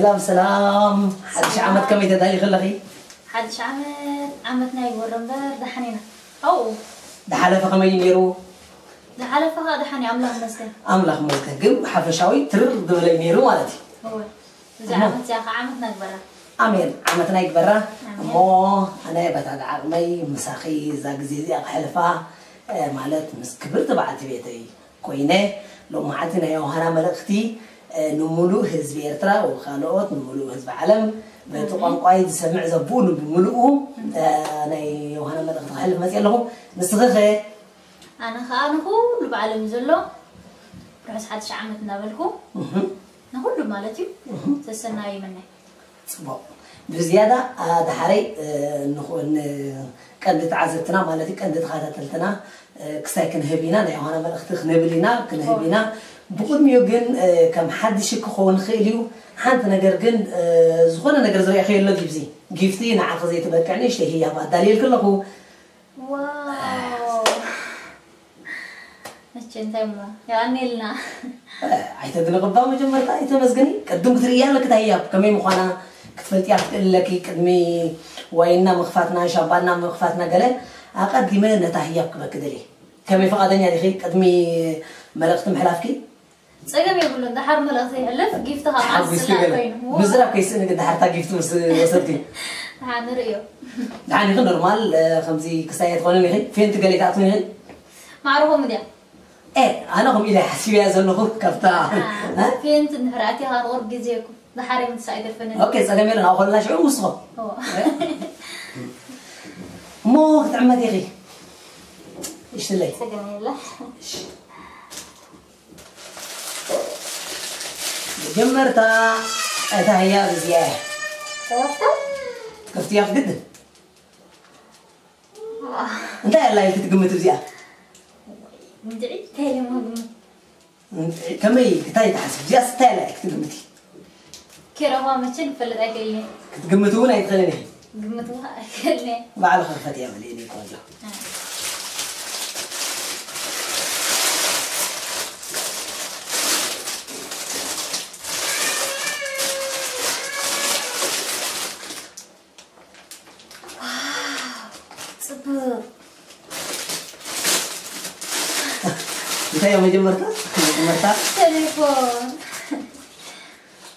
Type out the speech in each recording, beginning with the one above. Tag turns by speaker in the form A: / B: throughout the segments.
A: سلام سلام. حدش عمد كم يتدالي غلغي؟
B: حدش عمد؟ عمتنا يقول رمبر دحنينا. أو.
A: ده حلفة كم ينيرو
B: ده حلفها دحني أملاك مسكن
A: أملاك ملكة قم حفشاوي ترر دولي نيرو مالتي.
B: هو إذا عمت يا أخي عمتنا يقبرها
A: أمين. عمتنا يكبرها
B: أمين.
A: أمو أنا بتاع عقمي مساخي زاق زيزي حلفة. مالت مس كبرت بعد بيتي. كوينة. لو معتنا يا نملو هزب إرترا وخالوات نملو هزب علم بتوقعن قايد سمع زبون بملوه أنا وهنا ما دخلت حلم ما تقول لهم نستغفى
B: أنا خان هو اللي بعلم زلهم راس حد شعمة نقولهم نقول له مالتي تستنى أي مني
A: صبوا بزيادة هذا حري نخو إن كانت تعزتنا مالتي كانت خاتتلتنا كساكن هبينا يعني وهنا ما دخلت خنبلينا كنهبينا بقول ميوجن كم حد شك خون خيليو حد نجرجن زغنا نجر زري خيل لو جبزي جيفتي نعرف زي تبقى يعني إيش هي بقى دليل كله هو
B: واو نشنتم يا نيلنا
A: عيت دل قبضة ما جمرت عيت مزجني كدوم كتري يالك تهيب كمين مخانا كتفلت يا لك كدمي وين مخفاتنا شابنا مخفاتنا قلة أقدم من نتهيب كبك دلي كمي فقدني
B: يا دخي كدمي ملقت محلافكي سجابي
A: يقول لك دحر ملاتي ألف جيفتها مع السلاحين مزرعة
B: أنا
A: إنك دحرتها جيفتو وصلتي عن ريو عن غير نورمال خمسي كساية
B: خوانا لغي
A: فين تقالي تعطني غي معروفة مديا إيه
B: أنا هم إلى حسيب يا زلمة كفتا فين
A: تنهراتي هالغور جزيكم دحري من سعيد الفنان أوكي سجابي أنا أقول
B: لا شعور
A: وصغر مو تعمدي غي إيش
B: تلاقي
A: سجابي لا جمرتا اتا إيه، هيا بزياه
B: كفتي يا
A: فقد آه. انت يا الله انت تقمت
B: بزياح مدعي تالي ما
A: قمت كمي كتاي تحسب
B: زيا ستايلك
A: تقمتي كرهوا ما تشن
B: فلت اكلني كتقمتونا يتخلني قمتوها أكلني.
A: بعد خلفتي يا مليني كوجه እንታይ እዮም መጀመርታ መጀመርታ
B: ቴሌፎን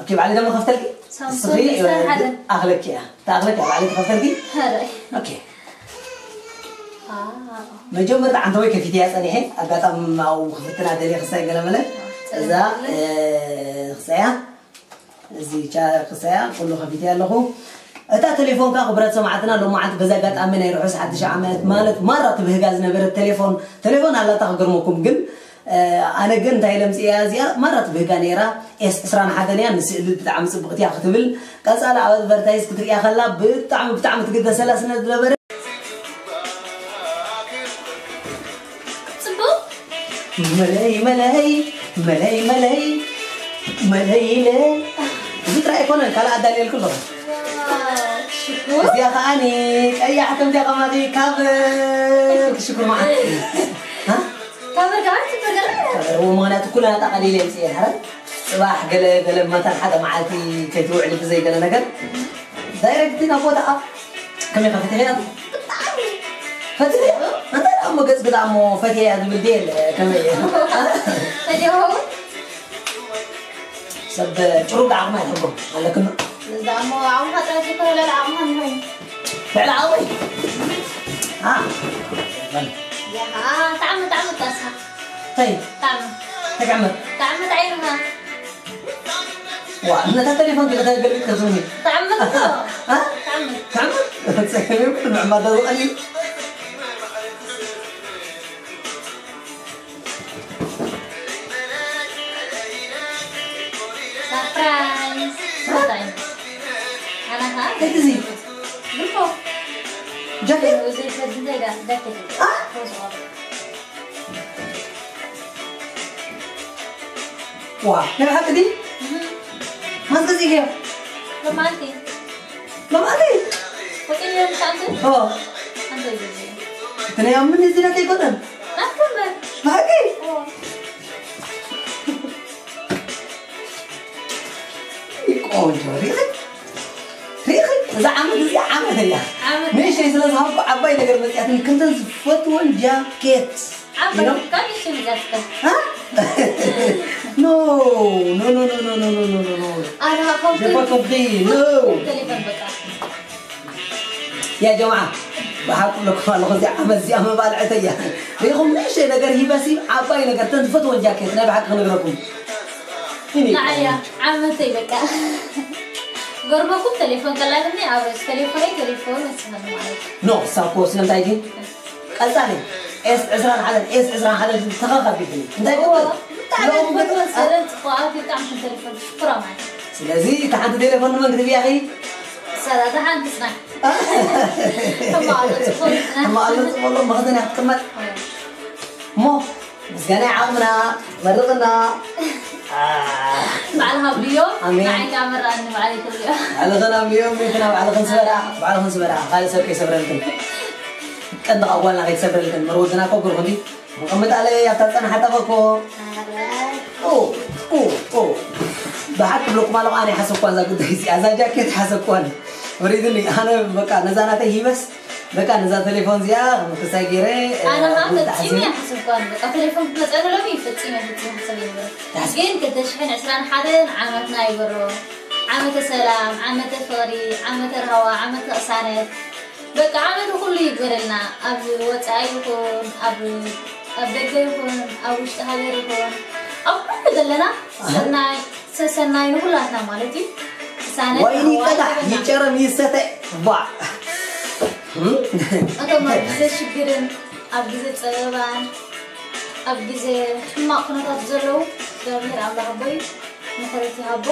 A: ኦኬ ባዕሊ ደሞ ከፍተልኪ
B: ሳምሶንግ ስተር ሓደ
A: ኣኽለኪ እያ ተኣኽለኪ እያ ባዕሊ ከፍተልኪ
B: هذا
A: ኦኬ
B: آه
A: መጀመርታ ዓንተ ወይ ከፊት እያ ፀኒሐ ኣጋጣሚ ኣብኡ ክፍትና ደልየ ክሳይ ገለመለ እዛ ክሳያ እዚ ቻ ክሳያ ኩሉ ከፊት እያ ኣለኹ እታ ቴሌፎንካ ክብረት ሰማዕትና ሎማዓንቲ በዚ ኣጋጣሚ ናይ ርሑስ ሓድሽ ዓመት ማለት ማራ ትብህጋ ዝነበረት ቴሌፎን ቴሌፎን ኣላታ ክገርመኩም ግን آه، أنا جنت هاي لمسي يا زيا مرت بهجانيرا إس إسران حدنيا نسي اللي بتعم سبقتي أختمل قص على عود برتايس كتر يا خلا بتعم بتعم
B: تقدر
A: سلا سنة دلبر ملاي ملاي ملاي ملاي ملاي ملاي بيت رأيك
B: هنا كلا
A: أدالي الكل بقى شكرا. يا خاني أي حكم
B: يا قمدي كابل.
A: شكرا. معك ومغنات كلها تقليل انت صباح قال قال ما تنحد تجوع لك زي قال نقر دايركت هنا فوتا كم يا فتحي هذا فتحي انت ام قص قد عمو فتحي هذا بالديل كم هي
B: فتحي
A: هو سب شروق عمان حقهم
B: ولا كنا زعمو عمو خطرة ولا العمان هاي
A: فعل عوي ها
B: آه تعمد تعمد تسهر
A: طيب
B: تعمد
A: هيك عمد
B: تعمد عينها
A: وعندنا حتى تليفون كده قال لك خذوني
B: تعمد
A: ها
B: تعمد تعمد تسكرني
A: Wah, yang
B: apa tadi? Masa
A: sih
B: ya? Romantis,
A: romantis. Mungkin yang? Oh. Juga.
B: Yang mana
A: sih ikutan? Apa? Oh. Ikon. እዛ ዓመት እዚኣ ዓመት እያ
B: ዓመት
A: ንእሽተይ ስለ ዝሃብኩ ዓባይ ነገር መፅያትን ክንተን ዝፈትዎን ጃኬት
B: عبر كم يشيل جاكتك
A: ها؟ نو نو نو نو نو نو نو نو نو
B: انا
A: J'ai pas
B: هاخذ
A: compris. No.
B: تليفون بقى
A: يا جماعة بحكم لكم الله زي عمل زي عمل بالعت يا ريخم ليش نقر هي بس عباي نقر تنفتوا الجاكيت أنا بحق نقرأكم هني
B: نعيا عمتي بقى घरमा को टेलिफोनका लागि नै अब टेलिफोनै telephone
A: नो ساكو سلمت ايدي قلتاني اس ازران على اس ازران على تغرغر بيدي انت
B: تعرف بدون سلمت قاعدة تعمل تليفون شكرا معك
A: ስለዚ
B: እቲ ሓንቲ ቴሌፎን ንመንግዲ ብያ ኸይ
A: ሰላሳ ሓንቲ ስና ሕማኣሎፅበሎ መኽዘን እያ ክትቅመጥ እሞ ምስጋና ይዓቕምና መርቕና آه.
B: معلها
A: بيوم
B: معي كاميرا أنا معي كل يوم.
A: معلها بيوم يمكن معلها سبرا معلها سبرا قال سبكي سبرا لكن كنت أول ناقي سبرا لكن مرودنا كوكر خدي وقمت علي يا تلتن حتى فكو أو أو أو. بحق بلوك مالو أنا حسب كوان زا قد أزا جاكيت حسب كوان أريدني أنا بقى نزانة هي بس. أنا بقى نزا تليفون زياغ متساقيري
B: أنا ما تيمي احسن كون بقى تليفون بلس أنا لو يفت تيمي في تيمي حسن يبرو تحسين كنت اشحن عسلان حدن عامت ناي برو عامت سلام عامت فوري عامت الهواء عامت اصانت بقى عامت كل يبر لنا ابو واتعي يكون ابو ابو دقي يكون ابو اشتهادر يكون ابو كنت دلنا سناي سناي نقول لاتنا مالتي سانت
A: وإني قدح يجرم
B: يستطع 哇。Wow. እቶም ኣብ ግዜ ሽግርን ኣብ ግዜ ፀበባን ኣብ ግዜ ሕማቅ ኩነታት
A: ዘለው
B: እግዚኣብሔር ኣምላኽ ቦይ
A: ምሕረት
B: ይሃቦ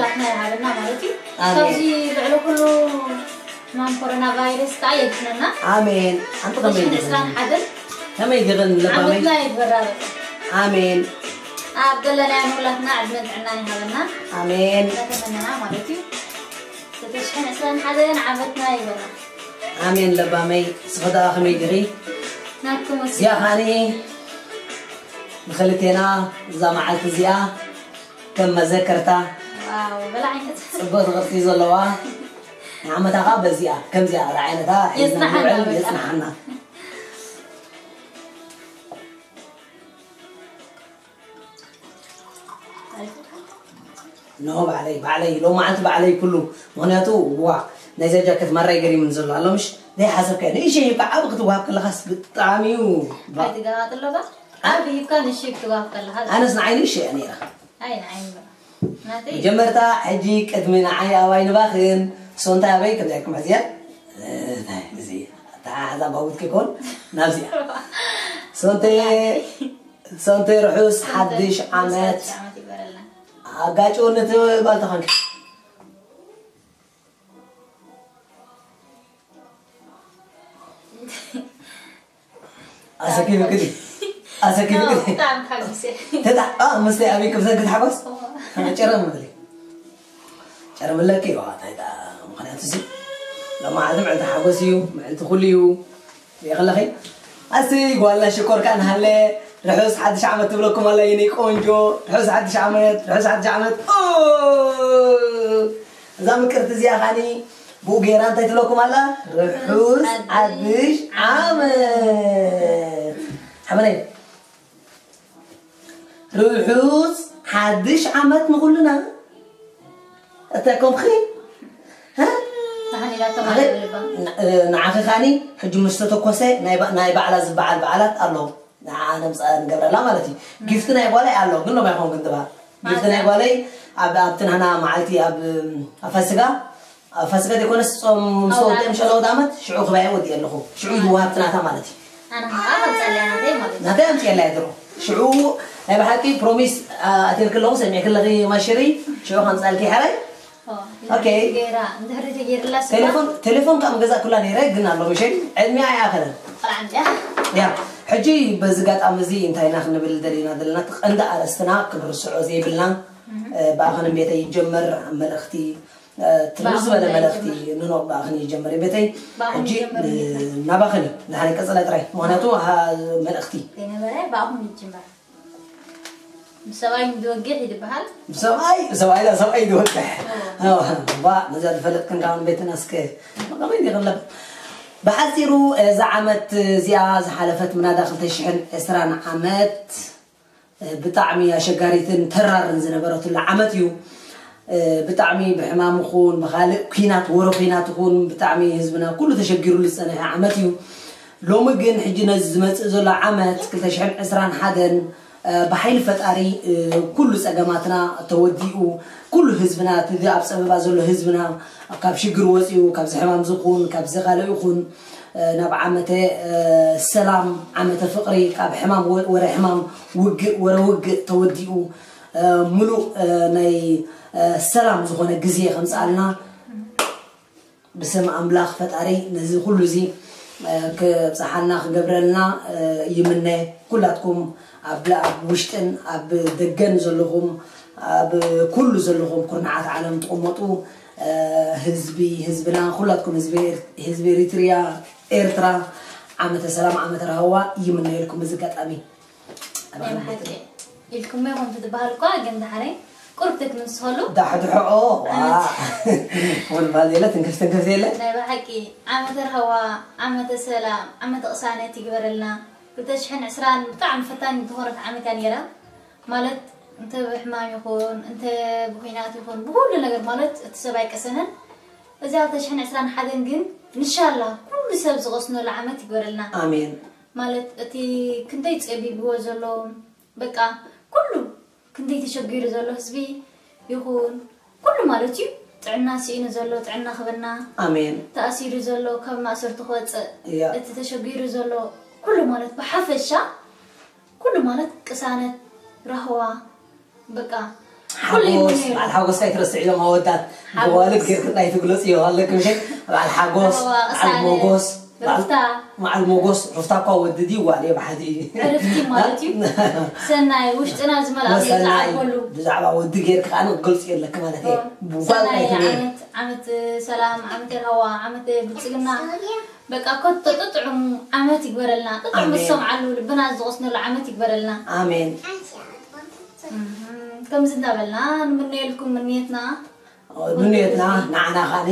B: ላክና ይሃበና ማለት እዩ ካብዚ ልዕሊ ኩሉ
A: ሕማም ኮሮና ቫይረስ
B: ከዓ
A: የድሕነና
B: ኣሜን ኣንቲ
A: ከመይ ዕስራን ሓደን
B: ከመይ ግቕን
A: ዓመትና
B: ይትበራረ ኣሜን ኣብ ዘለናያ ምሁላትና ዕድመን ጥዕና
A: ይሃበና
B: ኣሜን እናተመነና ማለት እዩ 2021 ዓመትና ይበና
A: عامين لبامي سفدا خمي
B: جري
A: يا خاني بخلتينا زمعة زيا كم ذكرتا
B: واو بلعي
A: صبوت غرتي زلوا. نعم تغاب زيا كم زيا رعينتا
B: يسمحنا
A: يسمحنا نوب علي بعلي لو ما عتب علي كله مهنيته واق نزل جاكت مرة يجري من زلا لهم مش ذي حسب كان إيش هي بعبق تواب كل خاص بالطعمي و.
B: هاي تقعد الله بقى. أبي يبقى نشيك تواب كل هذا.
A: أنا صنعين إيش يعني رخ.
B: هاي نعين بقى. ناتي.
A: جمرتا عجي كدمنا عيا وين باخن سون تابي كم جاكم هذيا. نزي. تا هذا بعوض كيكون نزي. سون تي سون تي رحوس حدش عمات.
B: عجاجون تي
A: بالتخانك. اسا آه، كيف كده. هذا كيف
B: كده. تعم
A: تحبسي آه مسلي ابي كم زغت حبس. أنا جرى مدلي جرى ولا كي واه تايدا مخنات زي لما عدم عند حبسيو معلت خليو يا خلاخي أسي والله شكر كان هله رحوس حدش عمت تبلكم الله يني قنجو رحوس حدش عمت رحوس حدش عمت أوه. زامكرت زيا خاني بوغيران تيتلوكم على رحوس عديش عامت حبري رحوس حديش عامت نقولنا أتاكم خي ها؟
B: آه،
A: نعافي خاني حجم مشتتو كوسي نايبا نايبا على زبع البعلات ألو. أنا آه، نقرا لا مالتي. قلت لنا يبغى لي ألو. قلنا ما يخون قلت لنا يبغى لي أبتن هنا معلتي اب افسقه فسقد يكون الصوم صوت إن شاء الله دامت شعوق بقى ودي اللي خو شعوق آه. وهاب تناتا مالتي. أنا ما أعرف زلنا دايما. نتام تي الله يدرو. شعو هاي بحكي بروميس آه، أترك لهم سمي كل غي ما شري. شعوق الف كي حري أوكي. تليفون تليفون كم جزء كلها نيرة قلنا له مشي. علمي عي آخر يا. حجي بزقات أمزي أنت هنا خلنا بالدليل هذا لنا عند على السنة كبر السعودية بالله آه، بآخر ميتة يجمر ملختي ትርፍ ዝበለ መልእኽቲ ንኖር ብኣኸን ይጀመር ቤተይ ሕጂ ናባኸን እዩ ንሓነ ቀፅለ ጥራይ ምክንያቱ መልእኽቲ
B: ሰብኣይ ዝወግሕ ይድበሃል
A: ሰብኣይ ሰብኣይ ላ ሰብኣይ ዝወግሕ ነዛ ዝፈለጥ ክንካውን ቤትናስከ መቐመይ ይቕለብ ብሓፂሩ እዛ ዓመት እዚኣ ዝሓለፈት ምናዳ 220 ዓመት ብጣዕሚ ኣሸጋሪትን ተራርን ዝነበረትሉ ዓመት እዩ ብጣዕሚ ብሕማም ይኹን ብካልእ ኩናት ወሮ ኩናት ይኹን ብጣዕሚ ህዝብና ኩሉ ተሸጊሩሉ ዝፀንሐ ዓመት እዩ ሎሚ ግን ሕጂ ነዚ ዝመፅእ ዘሎ ዓመት 221 ብሓይሊ ፈጣሪ ኩሉ ፀገማትና ተወዲኡ ኩሉ ህዝብና እቲ ኣብ ፀበባ ዘሎ ህዝብና ካብ ሽግር ወፂኡ ካብዚ ሕማም ዝኹን ካብዚ ካልእ ይኹን ናብ ዓመተ ሰላም ዓመተ ፍቅሪ ካብ ሕማም ወረ ሕማም ውግእ ወረ ውግእ ተወዲኡ ሙሉእ ናይ ሰላም ዝኾነ ግዜ ከምፃልና ብስም ኣምላኽ ፈጣሪ ነዚ ኩሉ እዚ ክብፅሓና ክገብረልና ይምነ ኩላትኩም ኣብ ውሽጥን ኣብ ደገን ዘለኹም ኣብ ኩሉ ዘለኹም ኩርናዓት ዓለም ትቕመጡ ህዝቢ ህዝብና ኩላትኩም ህዝቢ ኤሪትርያ ኤርትራ ዓመተ ሰላም ዓመተ ረሃዋ ይምነየልኩም እዚ ኣጋጣሚ
B: ኢልኩም ይኹም ትበሃል እኳ ግን قربتك من صهلو
A: دحد حقو والماليلة تنكس تنكسيلة
B: لا بحكي عمد الهواء عمد السلام عمد أصانة تقبر لنا. بتشحن عسران طعم فتان ظهرك عمي كان يرى. مالت أنت بحمام يكون أنت بخينات يكون بقول لنا مالت تسبعي كسنن إذا تشحن عسران حدن جن إن شاء الله
A: كل
B: سب زغصنا العمد تقبر لنا. آمين. مالت أتي كنتي تقبي بوزلو. بقى كله ክንደይ ተሸጊሩ ዘሎ ህዝቢ ይኹን ኩሉ ማለት እዩ ጥዕና ስኢኑ ዘሎ ጥዕና ክበና
A: ኣሜን
B: ተኣሲሩ ዘሎ ካብ ማእሰርቲ ክወፅእ
A: እያ
B: እቲ ተሸጊሩ ዘሎ ኩሉ ማለት ብሓፈሻ ኩሉ ማለት ቅሳነት ረህዋ በቃ ኩሉ
A: ሓጎስ
B: ይምነዩ
A: በዓል ሓጎስ ኣይትረስዕ እዮም ኣወዳት ገዋልድ ጌርክ ናይ ትግለፅ እዩ ኣለክም ሸ በዓል ሓጎስ በዓል ሞጎስ
B: ርፍታ
A: በዓል ሞጎስ ርፍታ እኳ ወዲ ድዩ ዋዕል ባሓቲ እዩ
B: ዕርፍቲ ማለት እዩ ሰናይ ውሽጥና ዝመልኣ
A: ወሰናይ
B: ዝዓበሉ
A: ብዛዕባ ወዲ ጌርክ ከዓ ክገልፅ የለክ ማለት እየ ብጓል
B: ሰናይ
A: ኣይትብል
B: ዓመት ዓመት ሰላም ዓመት ረህዋ ዓመት ብልፅግና በቃ ኮቶ ጥጥዑም ዓመት ይግበረልና ጥጥዑም
A: ኣሜን።
B: ዝሰምዓሉ ልብና ዝቆስነሉ ዓመት ይግበረልና
A: ኣሜን
B: ከምዚ እንዳበልና ንምንየልኩም ምንየትና
A: ምንየትና ንዓና ኻኒ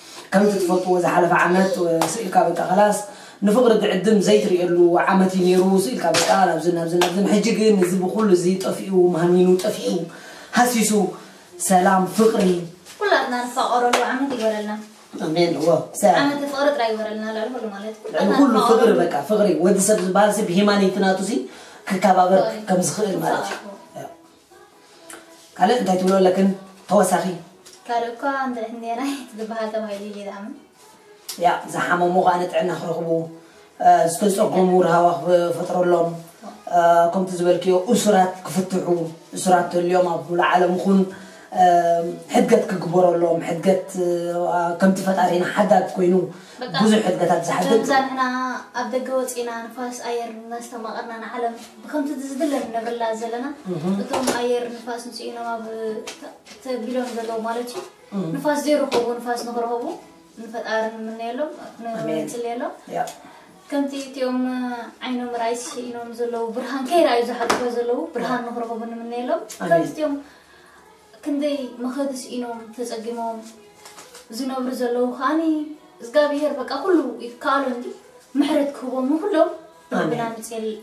A: ከምቲ ትፈልጥዎ ዝሓለፈ ዓመት ስኢልካ በቃ ከላስ ንፍቅሪ ድዕድም ዘይትሪእየሉ ዓመት እዩ ነይሩ ስኢልካ በቃ ናብዚ ናብዚ ናብዚ ሕጂ ግን እዚ ብኩሉ እዚ ጠፊኡ ማህሚኑ ጠፊኡ ሃሲሱ ሰላም ፍቅሪ
B: ኩላትና ንፋቀረሉ ዓመት ይግበረልና
A: ኣሜን ዎ ሰላም
B: ዓመት ፍቅሪ ጥራይ ይግበረልና ልዕሊ ኩሉ ማለት
A: ልዕሊ ኩሉ ፍቅሪ በቃ ፍቅሪ ወዲ ሰብ ዝበሃል ሰብ ብሂማኒቲ ናቱ ሲ ክከባበር ከም ዝኽእል ማለት እዩ ካልእ እንታይ ትብሎ ኣለክን ተወሳኺ
B: ካልእ እኳ እንድሕኔናይ ትግበሃል ተባሂሉ እዩ ዝኣምን
A: ያ ዝሓመሙ ከዓ ንጥዕና ክረኽቡ ዝተፀገሙ ረሃዋ ክፈጥረሎም ከምቲ ዝበልክዮ እሱራት ክፍትሑ እሱራት ተልዮም ኣብ ሙሉ ዓለም ይኹን ሕድገት ክግበረሎም ሕድገት ከምቲ ፈጣሪና ሓዳግ ኮይኑ
B: በቃ
A: ብዙሕ ሕድገታት ዝሓድግ
B: ከምዛ ንሕና ኣብ ደገ ወፂና ንፋስ ኣየር እናስተማቐርና ንዓለም ብከምቲ ዝድለን ንብርላ ዘለና እቶም ኣየር ንፋስ ንፅኢኖም ኣብ ተቢሎም ዘለዉ ማለት እዩ ንፋስ ዘይረኸቡ ንፋስ ንክረኸቡ ንፈጣሪ ንምንየሎም ንምፅልየሎም
A: ያ
B: ከምቲ እትኦም ዓይኖም ራእይ ኢኖም ዘለዉ ብርሃን ከይረኣዩ ዝሓልፎ ዘለዉ ብርሃን ንክረኸቡ ንምንየሎም
A: ኣሜን።
B: ከምቲ እትኦም ክንደይ መኸድስ ኢኖም ተፀጊሞም ዝነብሩ ዘለዉ ከዓኒ እግዚኣብሄር በቃ ኩሉ ይከኣሉ እንዲ ምሕረት ክህቦም ንኩሎም ረብና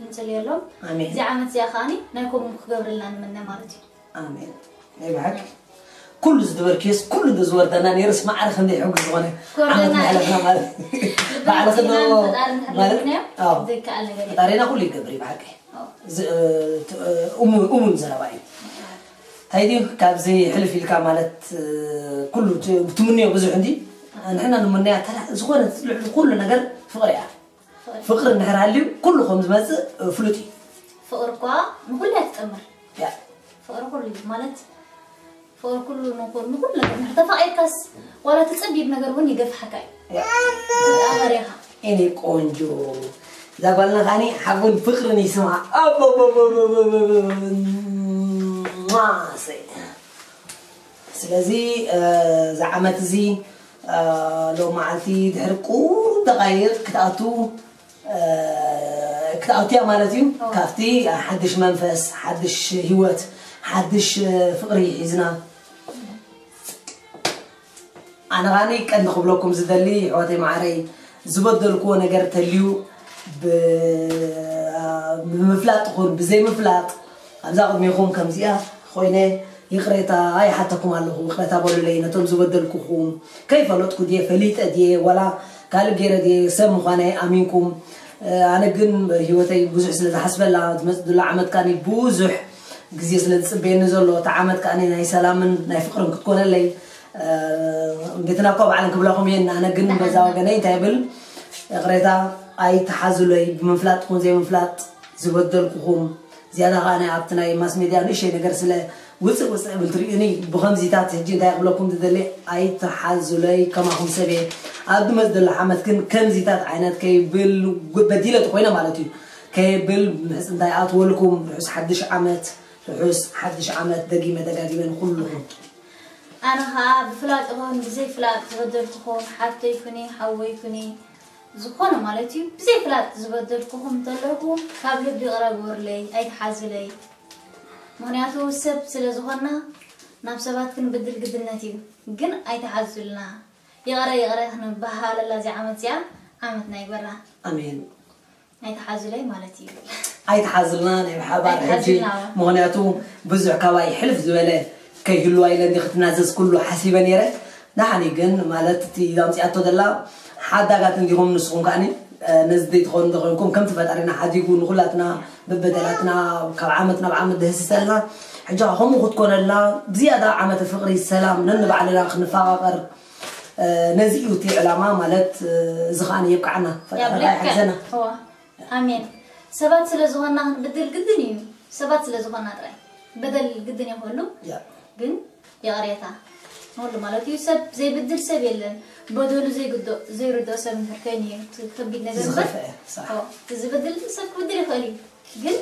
B: ንፅልየሎም
A: ኣሜን
B: እዚ ዓመት እዚኣ ከዓኒ ናይ ከምኡ ክገብርልና ንመነ ማለት እዩ
A: ኣሜን ናይ ብሓቂ ኩሉ ዝድበርክዮስ ኩሉ እንተዝወርደና ነይሩስ ማዕረ ከምዘይ ሕጉ ዝኾነ ዓመት መሕለፍና ማለት ባዕሉ ክዶ ማለት ኣዎ
B: ዘይከኣል ነገር እዩ
A: ፈጣሪና ኩሉ ይገብር እዩ ብሓቂ
B: ኣዎ።
A: ዝ- ት- እሙ- እሙን ዘረባ هيدي كابزي حلف لك مالت كله بتمنيه بزح عندي نحنا نمنيا ترى زغورة كل نجر فقر يعني فقر النهر علي خمس
B: مز
A: فلوتي فقر كوا نقولها تأمر يا فقر كله
B: مالت فور كله نقول
A: نقول
B: لك نرتفع كاس ولا تسبي بنجر وني قف حكاي أمريها إني كونجو لا قلنا غني حقون فقرني
A: سمع
B: أبو
A: أبو أبو أبو أبو ካኒ ሓጎን ፍቅርን ይስማ ማሰ ስለዚ እዚ ዓመት እዚ ሎ መዓልቲ ድሕሪ ቁሩብ ደቃይቕ ክትኣቱ ክትኣቱ እያ ማለት እዩ ካብቲ ሓድሽ መንፈስ ሓድሽ ሂወት ሓድሽ ፍቅሪ ሒዝና ኣነ ኻኒ ቀንዲ ክብለኩም ዝደሊ ሕወተይ ማዕረይ ዝበደልክዎ ነገር ተልዩ ብ- ብምፍላጥ ይኹን ብዘይምፍላጥ ኣብዛ ቅድሚኹም ከምዚኣ خويني يخريطا أي حتى كم الله يقريتا بولو لينا تمزو بدل كخوم كيف لطكو دي فليت أدي ولا قال جير دي سم خاني أمينكم. آه أنا جن هيوتي بوزح سلة حسب الله. تمسد الله عمد كاني بوزح. جزية سلة سبين نزلوا تعمد كاني ناي سلام ناي فقر كتكون اللي آه، بيتنا قوب على كبلهم ين أنا جن بزاو جناي تابل. قريتا أي تحزلي بمفلات كون زي مفلات زبدل كخوم زيادة غانا عبتنا ما اسمي دي أنا شيء نقرس له وس وس بلتريني بخم زيتات هجين ده قبلكم تدلي أي تحزلي كما هم سبي. عبد مزد تدل حمد كن كم زيتات عينات كي بال بديلة خوينا مالتي. كي
B: بل مثلا ضيعات ولكم حس حدش عمت حس حدش عمت
A: دقيمة دقيمة كلهم.
B: أنا ها بفلات أبغى بزي فلات تغدر تخوف حتى يكوني حوي يكوني ዝኾነ ማለት እዩ ብዘይፍላጥ ዝበደልኩኹም እንተለኹ ካብ ልቢ ቅረብርለይ ኣይተሓዝለይ ምክንያቱ ሰብ ስለ ዝኾና ናብ ሰባት ክንብድል ግድነት እዩ ግን ኣይተሓዝልና ይቐረ ይቐረ ክንበሃለላ እዚ ዓመት እዚኣ ዓመት ናይ በራ
A: ኣሜን
B: ኣይተሓዝለይ ማለት እዩ
A: ኣይተሓዝልና ናይ ሓባር ሕጂ
B: ኣይተሓዝልና።
A: ምክንያቱ ብዙሕ ካባይ ሕልፍ ዝበለ ከይህልዋ ኢለኒ ክትናዘዝ ኩሉ ሓሲበ ነይረ ንሓኒ ግን ማለት እቲ ዛምፅኣቶ ዘላ ሓዳጋት እንዲኹም ንስኹም ከዓኒ ነዚ ዘይትኾኑ እንተኮንኩም ከምቲ ፈጣሪና ሓዲጉ ንኩላትና በበደላትና ካብ ዓመት ናብ ዓመት ደህስሰልና ሕጂ ከምኡ ክትኮነላ ብዝያዳ ዓመተ ፍቅሪ ሰላም ነንባዕልና ክንፈቃቀር ነዚ እዩ እቲ ዕላማ ማለት እዚ ከዓኒ የብቃዕና ፈጣሪ ይሓዘና
B: ኣሜን ሰባት ስለ ዝኾና ክንብድል ግድን እዩ ሰባት ስለ ዝኾና ጥራይ በደል ግድን ይኮሉ
A: ያ
B: ግን የቕሬታ هولو مالات يوسب زي بدل سبيلا بدولو زي قدو زي ردو سب حركانية تخبي نجم
A: إيه، صح.
B: تزبدل سب بدل خالي قل.